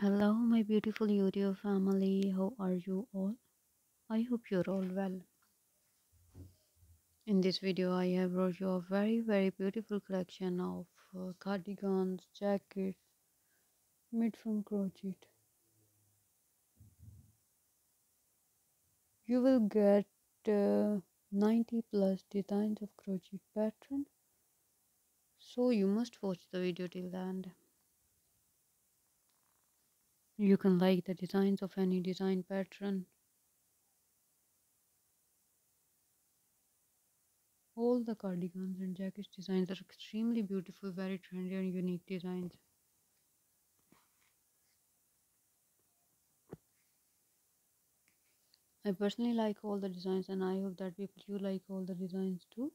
Hello, my beautiful YouTube family. How are you all? I hope you're all well. In this video, I have brought you a very, very beautiful collection of uh, cardigans, jackets made from crochet. You will get uh, 90 plus designs of crochet pattern. So you must watch the video till the end. You can like the designs of any design pattern. All the cardigans and jackets designs are extremely beautiful, very trendy and unique designs. I personally like all the designs and I hope that people you like all the designs too.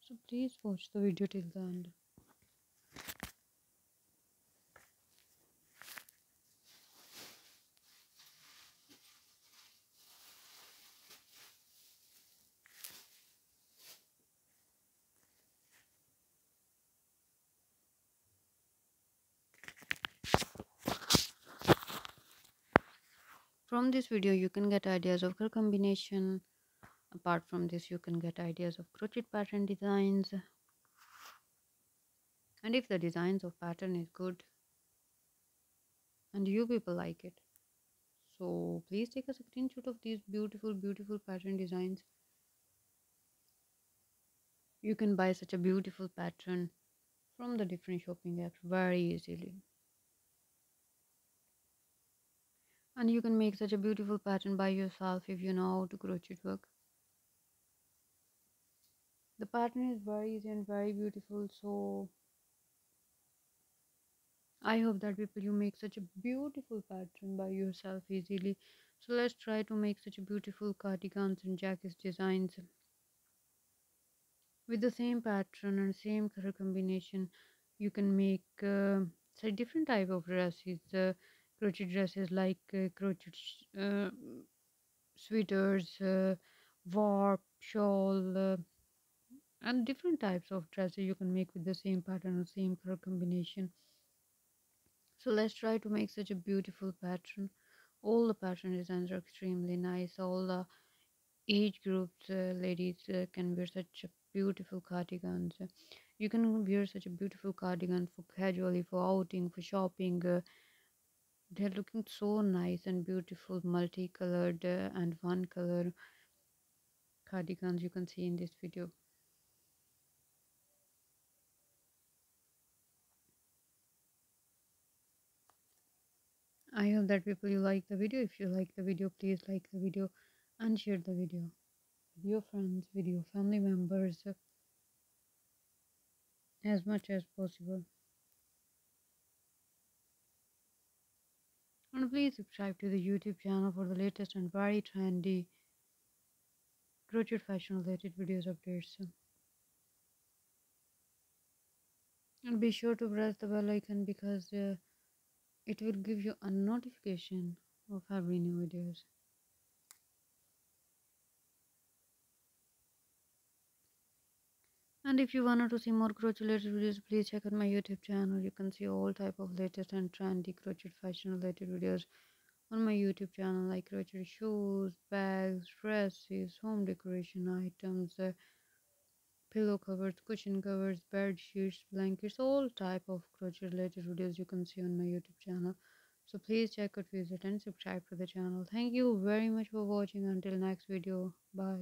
So please watch the video till the end. From this video you can get ideas of color combination. Apart from this you can get ideas of crochet pattern designs. And if the designs of pattern is good and you people like it. So please take a screenshot of these beautiful beautiful pattern designs. You can buy such a beautiful pattern from the different shopping apps very easily. And you can make such a beautiful pattern by yourself if you know how to crochet work. The pattern is very easy and very beautiful so i hope that people you make such a beautiful pattern by yourself easily. So let's try to make such a beautiful cardigans and jackets designs with the same pattern and same color combination. You can make uh, different type of dresses uh, crochet dresses like uh, crochet uh, sweaters, uh, warp, shawl, uh, and different types of dresses you can make with the same pattern or same color combination. So let's try to make such a beautiful pattern. All the pattern designs are extremely nice. All the age groups, uh, ladies uh, can wear such a beautiful cardigans. You can wear such a beautiful cardigan for casually, for outing, for shopping, they're looking so nice and beautiful multicolored uh, and one color cardigans you can see in this video. I hope that people you like the video. If you like the video please like the video and share the video with your friends with your family members uh, as much as possible Please subscribe to the YouTube channel for the latest and very trendy crochet fashion related videos updates. And be sure to press the bell icon because uh, it will give you a notification of every new videos. And if you wanted to see more crochet related videos please check out my youtube channel. You can see all type of latest and trendy crochet fashion related videos on my youtube channel like crochet shoes bags dresses home decoration items uh, pillow covers cushion covers bed sheets blankets all type of crochet related videos you can see on my youtube channel. So please check out visit and subscribe to the channel. Thank you very much for watching. Until next video. Bye